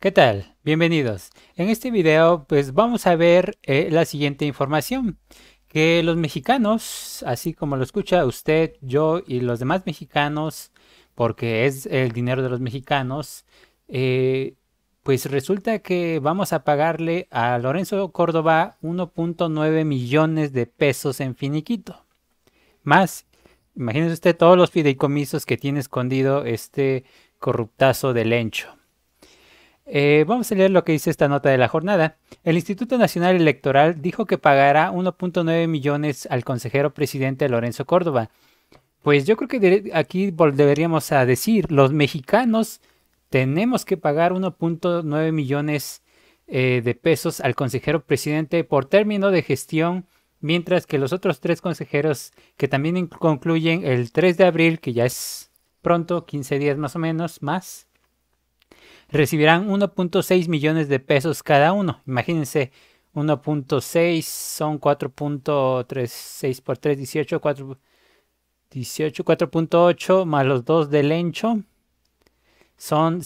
¿Qué tal? Bienvenidos. En este video pues vamos a ver eh, la siguiente información. Que los mexicanos, así como lo escucha usted, yo y los demás mexicanos, porque es el dinero de los mexicanos, eh, pues resulta que vamos a pagarle a Lorenzo Córdoba 1.9 millones de pesos en finiquito. Más, imagínese usted todos los fideicomisos que tiene escondido este corruptazo de Lencho. Eh, vamos a leer lo que dice esta nota de la jornada. El Instituto Nacional Electoral dijo que pagará 1.9 millones al consejero presidente Lorenzo Córdoba. Pues yo creo que aquí deberíamos decir, los mexicanos tenemos que pagar 1.9 millones eh, de pesos al consejero presidente por término de gestión, mientras que los otros tres consejeros que también concluyen el 3 de abril, que ya es pronto, 15 días más o menos, más, recibirán 1.6 millones de pesos cada uno. Imagínense, 1.6 son 4.36 por 3, 18, 4, 18, 4.8 más los dos del Lencho. Son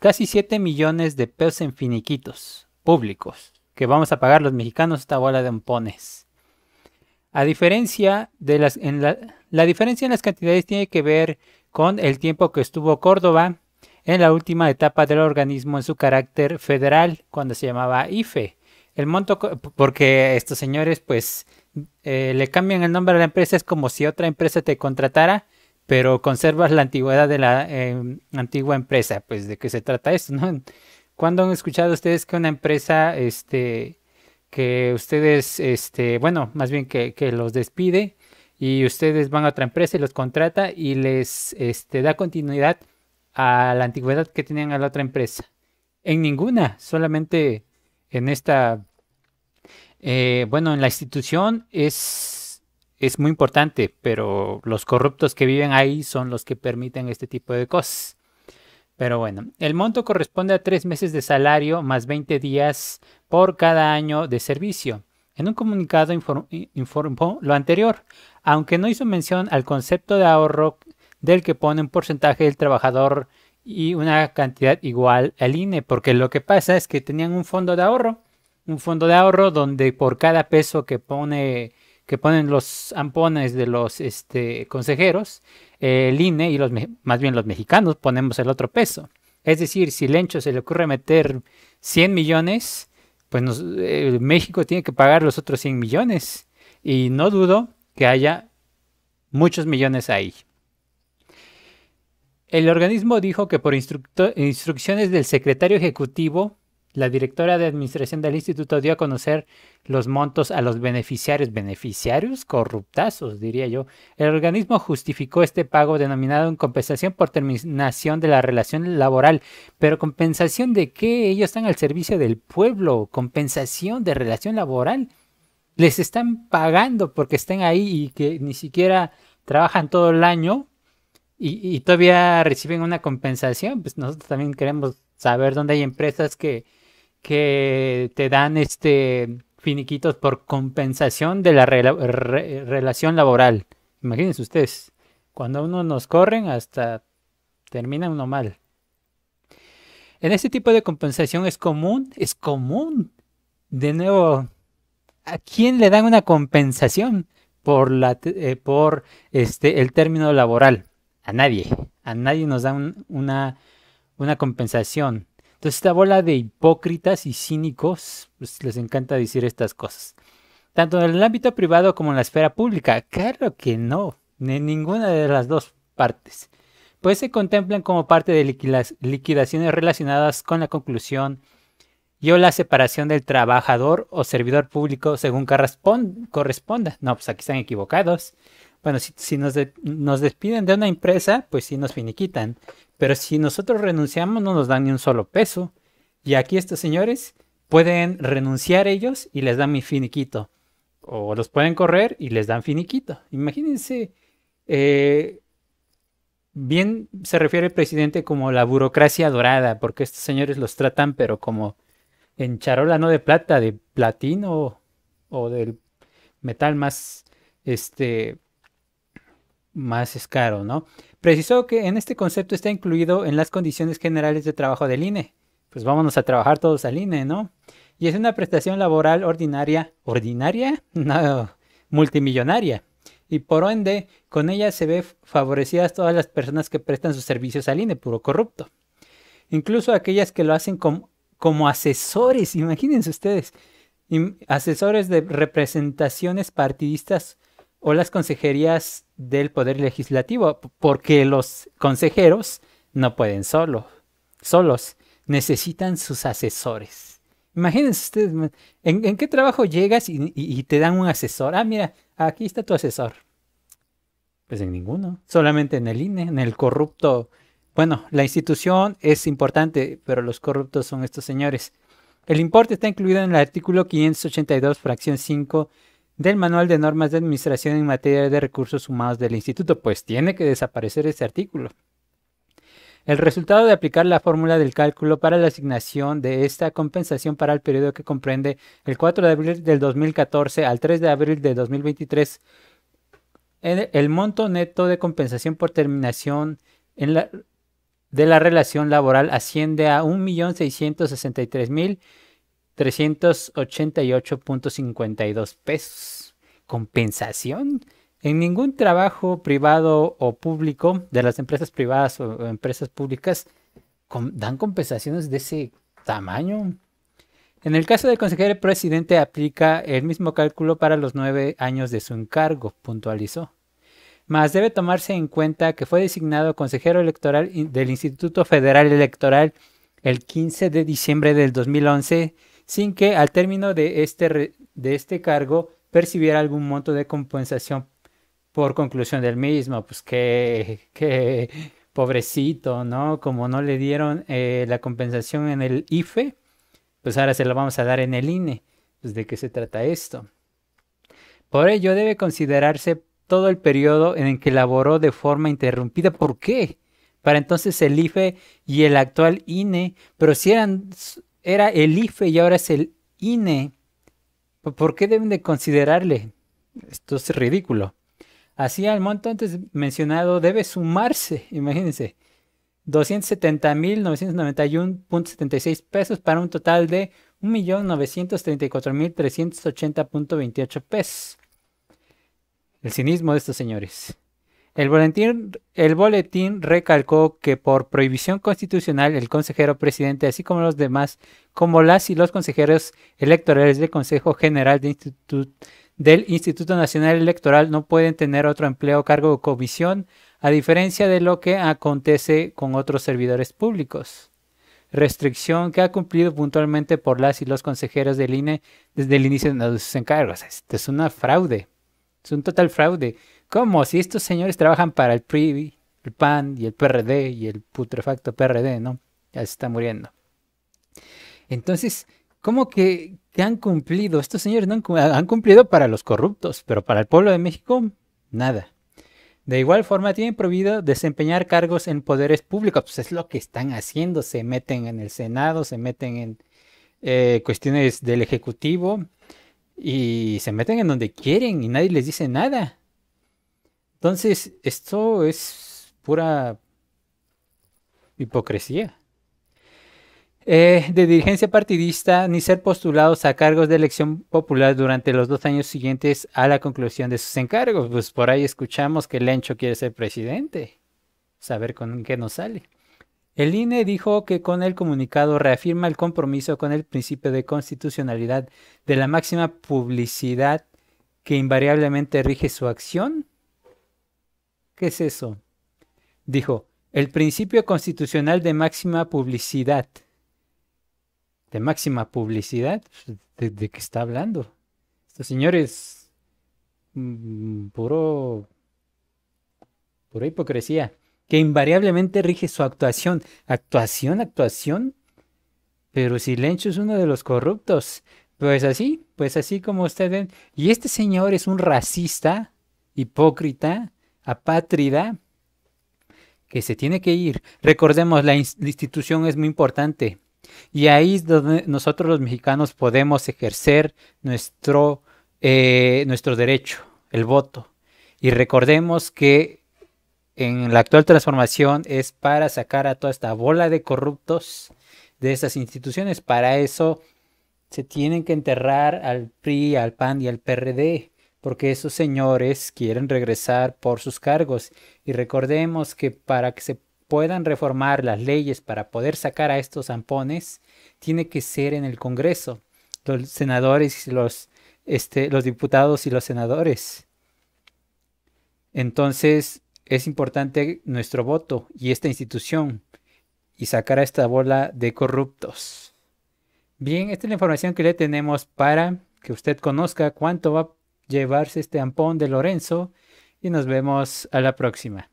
casi 7 millones de pesos en finiquitos públicos que vamos a pagar los mexicanos esta bola de ampones. A diferencia de las, en la diferencia en las cantidades tiene que ver con el tiempo que estuvo Córdoba en la última etapa del organismo en su carácter federal, cuando se llamaba IFE. El monto, porque estos señores pues eh, le cambian el nombre a la empresa, es como si otra empresa te contratara, pero conservas la antigüedad de la em, antigua empresa. Pues de qué se trata esto, ¿no? ¿Cuándo han escuchado ustedes que una empresa, este, que ustedes, este, bueno, más bien que, los despide y ustedes van a otra empresa y los contrata y les este, da continuidad a la antigüedad que tenían a la otra empresa. En ninguna, solamente en esta, eh, bueno, en la institución es, es muy importante, pero los corruptos que viven ahí son los que permiten este tipo de cosas. Pero bueno, el monto corresponde a tres meses de salario más 20 días por cada año de servicio. En un comunicado informó lo anterior, aunque no hizo mención al concepto de ahorro del que pone un porcentaje del trabajador y una cantidad igual al INE, porque lo que pasa es que tenían un fondo de ahorro, un fondo de ahorro donde por cada peso que pone que ponen los ampones de los este, consejeros, el INE y los más bien los mexicanos ponemos el otro peso. Es decir, si Lencho se le ocurre meter 100 millones, pues eh, México tiene que pagar los otros 100 millones. Y no dudo que haya muchos millones ahí. El organismo dijo que por instrucciones del secretario ejecutivo, la directora de administración del instituto dio a conocer los montos a los beneficiarios. Beneficiarios corruptazos, diría yo. El organismo justificó este pago denominado en compensación por terminación de la relación laboral. Pero compensación de qué? Ellos están al servicio del pueblo. Compensación de relación laboral. Les están pagando porque estén ahí y que ni siquiera trabajan todo el año y, todavía reciben una compensación, pues nosotros también queremos saber dónde hay empresas que, que te dan este finiquitos por compensación de la relación laboral. Imagínense ustedes, cuando uno nos corren hasta termina uno mal. En este tipo de compensación es común, es común. De nuevo, ¿a quién le dan una compensación por la eh, por este el término laboral? A nadie. A nadie nos da una, una compensación. Entonces esta bola de hipócritas y cínicos, pues les encanta decir estas cosas. Tanto en el ámbito privado como en la esfera pública. Claro que no, en ninguna de las dos partes. Pues se contemplan como parte de liquidaciones relacionadas con la conclusión y o la separación del trabajador o servidor público según corresponda. No, pues aquí están equivocados. Bueno, si, nos, despiden de una empresa, pues sí nos finiquitan. Pero si nosotros renunciamos, no nos dan ni un solo peso. Y aquí estos señores pueden renunciar ellos y les dan mi finiquito. O los pueden correr y les dan finiquito. Imagínense, eh, bien se refiere el presidente como la burocracia dorada, porque estos señores los tratan, pero como en charola no de plata, de platino o del metal más este más es caro, ¿no? Precisó que en este concepto está incluido en las condiciones generales de trabajo del INE. pues vámonos a trabajar todos al INE, ¿no? Y es una prestación laboral ordinaria, ordinaria, no, multimillonaria. Y por ende, con ella se ve favorecidas todas las personas que prestan sus servicios al INE, puro corrupto. Incluso aquellas que lo hacen como, como asesores, imagínense ustedes, asesores de representaciones partidistas o las consejerías del Poder Legislativo, porque los consejeros no pueden solo, solos, necesitan sus asesores. Imagínense ustedes, ¿en, qué trabajo llegas y, te dan un asesor? Ah, mira, aquí está tu asesor. Pues en ninguno, solamente en el INE, en el corrupto. Bueno, la institución es importante, pero los corruptos son estos señores. El importe está incluido en el artículo 582, fracción 5 del Manual de Normas de Administración en materia de recursos humanos del Instituto. Pues tiene que desaparecer ese artículo. El resultado de aplicar la fórmula del cálculo para la asignación de esta compensación para el periodo que comprende el 4 de abril del 2014 al 3 de abril de 2023, el monto neto de compensación por terminación de la relación laboral asciende a 1.663.388.52 pesos. ¿Compensación? En ningún trabajo privado o público de las empresas privadas o empresas públicas dan compensaciones de ese tamaño. En el caso del consejero presidente aplica el mismo cálculo para los nueve años de su encargo, puntualizó. Mas debe tomarse en cuenta que fue designado consejero electoral del Instituto Federal Electoral el 15 de diciembre del 2011, sin que al término de este, de este cargo percibiera algún monto de compensación por conclusión del mismo. Pues que, que pobrecito, ¿no? Como no le dieron eh, la compensación en el IFE, pues ahora se lo vamos a dar en el INE. Pues de qué se trata esto. Por ello debe considerarse todo el periodo en el que laboró de forma interrumpida. ¿Por qué? Para entonces el IFE y el actual INE, pero si eran, era el IFE y ahora es el INE, ¿por qué deben de considerarle? Esto es ridículo. Así al monto antes mencionado debe sumarse, imagínense, 270.991.76 pesos para un total de 1.934.380.28 pesos el cinismo de estos señores. El boletín, el boletín recalcó que por prohibición constitucional el consejero presidente, así como los demás, como las y los consejeros electorales del Consejo General de del Instituto Nacional Electoral no pueden tener otro empleo, cargo o comisión, a diferencia de lo que acontece con otros servidores públicos. Restricción que ha cumplido puntualmente por las y los consejeros del INE desde el inicio de sus encargos. Esto es una fraude. Es un total fraude. ¿Cómo? Si estos señores trabajan para el PRI, el PAN y el PRD y el putrefacto PRD, ¿no? Ya se está muriendo. Entonces, ¿cómo que, han cumplido? Estos señores no han, cumplido para los corruptos, pero para el pueblo de México, nada. De igual forma, tienen prohibido desempeñar cargos en poderes públicos. Pues es lo que están haciendo. Se meten en el Senado, se meten en eh, cuestiones del Ejecutivo y se meten en donde quieren y nadie les dice nada. Entonces, esto es pura hipocresía. Eh, de dirigencia partidista ni ser postulados a cargos de elección popular durante los dos años siguientes a la conclusión de sus encargos. Pues por ahí escuchamos que Lencho quiere ser presidente. Saber con qué nos sale. El INE dijo que con el comunicado reafirma el compromiso con el principio de constitucionalidad de la máxima publicidad que invariablemente rige su acción. ¿Qué es eso? Dijo, el principio constitucional de máxima publicidad. ¿De máxima publicidad? ¿De, qué está hablando? Estos señores, mm, puro, pura hipocresía que invariablemente rige su actuación. Actuación, actuación. Pero si Lencho es uno de los corruptos, pues así, pues así como ustedes ven. Y este señor es un racista, hipócrita, apátrida, que se tiene que ir. Recordemos, la, institución es muy importante. Y ahí es donde nosotros los mexicanos podemos ejercer nuestro, eh, nuestro derecho, el voto. Y recordemos que en la actual transformación es para sacar a toda esta bola de corruptos de esas instituciones. Para eso se tienen que enterrar al PRI, al PAN y al PRD, porque esos señores quieren regresar por sus cargos. Y recordemos que para que se puedan reformar las leyes para poder sacar a estos zampones, tiene que ser en el Congreso, los senadores y los, este, los diputados y los senadores. Entonces es importante nuestro voto y esta institución y sacar a esta bola de corruptos. Bien, esta es la información que le tenemos para que usted conozca cuánto va llevarse este ampón de Lorenzo y nos vemos a la próxima.